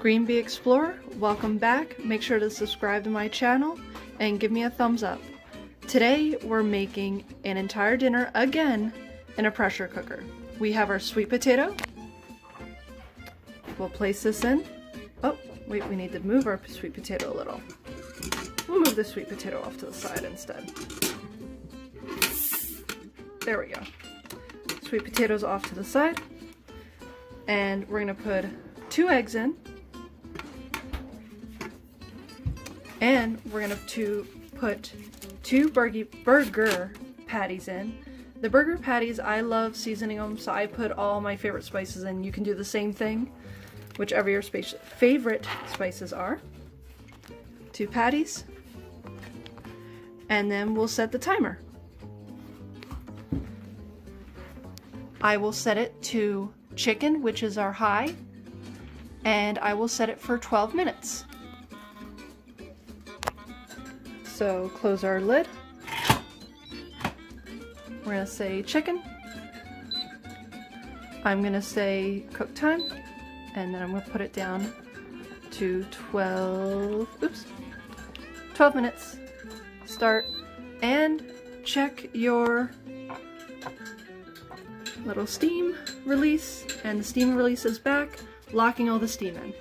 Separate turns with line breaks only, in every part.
Green Bee Explorer, welcome back. Make sure to subscribe to my channel and give me a thumbs up. Today we're making an entire dinner again in a pressure cooker. We have our sweet potato. We'll place this in. Oh, wait, we need to move our sweet potato a little. We'll move the sweet potato off to the side instead. There we go. Sweet potatoes off to the side. And we're gonna put two eggs in. And we're gonna to put two burger, burger patties in. The burger patties, I love seasoning them, so I put all my favorite spices in. You can do the same thing, whichever your favorite spices are. Two patties. And then we'll set the timer. I will set it to chicken, which is our high, and I will set it for 12 minutes. So close our lid. We're gonna say chicken. I'm gonna say cook time, and then I'm gonna put it down to 12, oops, 12 minutes. Start, and check your little steam release, and the steam release is back, locking all the steam in.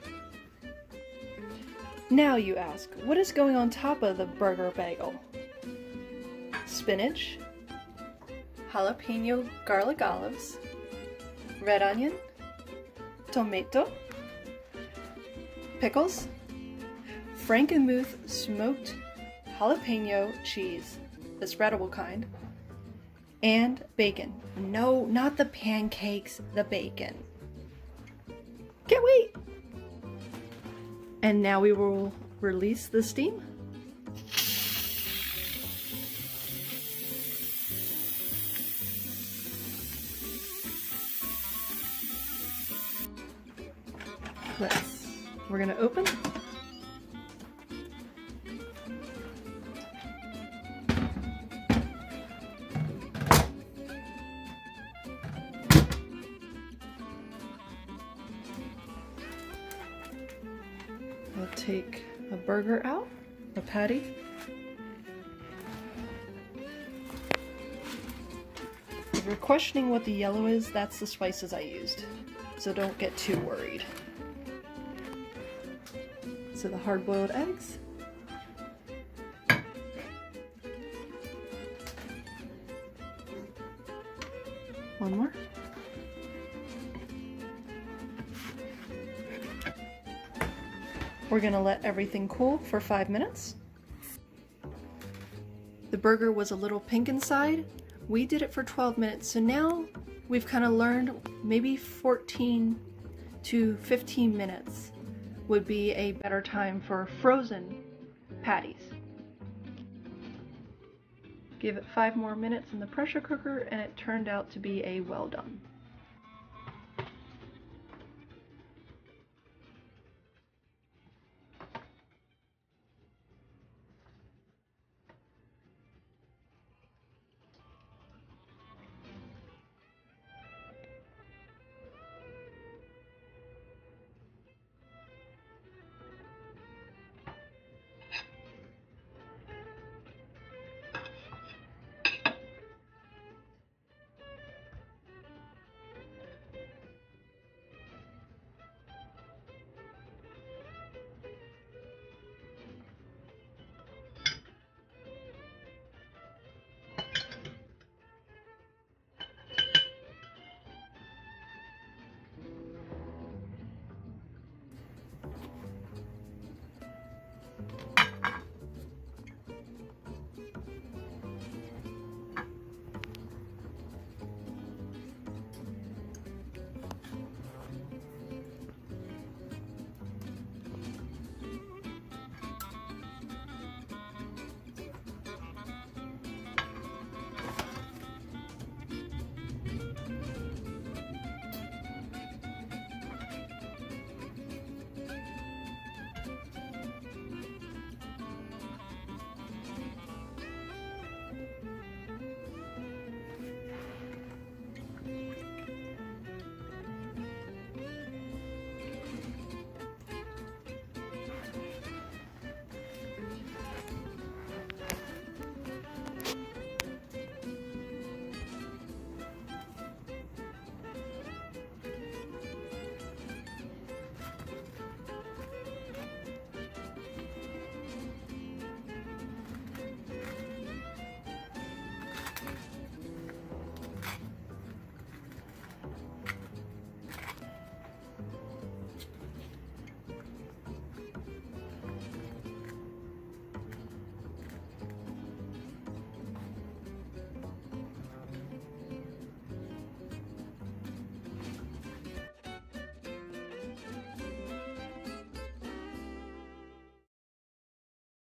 Now you ask, what is going on top of the burger bagel? Spinach, jalapeno garlic olives, red onion, tomato, pickles, Frankenmuth smoked jalapeno cheese, the spreadable kind, and bacon. No, not the pancakes, the bacon. Can't wait! And now we will release the steam. Let's, we're gonna open. Take a burger out, a patty. If you're questioning what the yellow is, that's the spices I used. So don't get too worried. So the hard-boiled eggs. One more. We're gonna let everything cool for five minutes. The burger was a little pink inside. We did it for 12 minutes, so now we've kind of learned maybe 14 to 15 minutes would be a better time for frozen patties. Give it five more minutes in the pressure cooker and it turned out to be a well done.